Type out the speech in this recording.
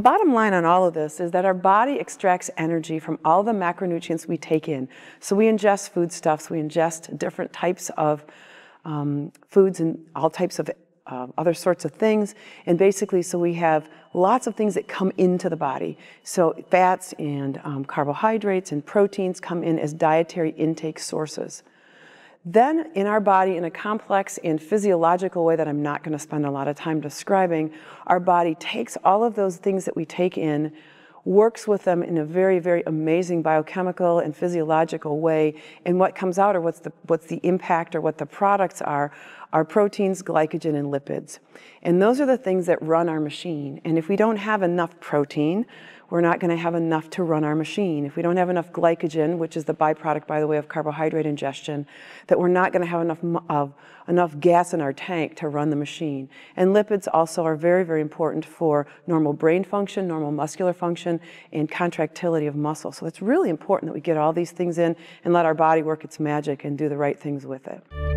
bottom line on all of this is that our body extracts energy from all the macronutrients we take in. So we ingest foodstuffs, we ingest different types of um, foods and all types of uh, other sorts of things. And basically, so we have lots of things that come into the body. So fats and um, carbohydrates and proteins come in as dietary intake sources. Then in our body, in a complex and physiological way that I'm not going to spend a lot of time describing, our body takes all of those things that we take in, works with them in a very, very amazing biochemical and physiological way. And what comes out or what's the, what's the impact or what the products are, are proteins, glycogen, and lipids. And those are the things that run our machine. And if we don't have enough protein, we're not going to have enough to run our machine. If we don't have enough glycogen, which is the byproduct, by the way, of carbohydrate ingestion, that we're not going to have enough of enough gas in our tank to run the machine. And lipids also are very, very important for normal brain function, normal muscular function, and contractility of muscle. So it's really important that we get all these things in and let our body work its magic and do the right things with it.